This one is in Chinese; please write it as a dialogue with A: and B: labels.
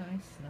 A: 该死的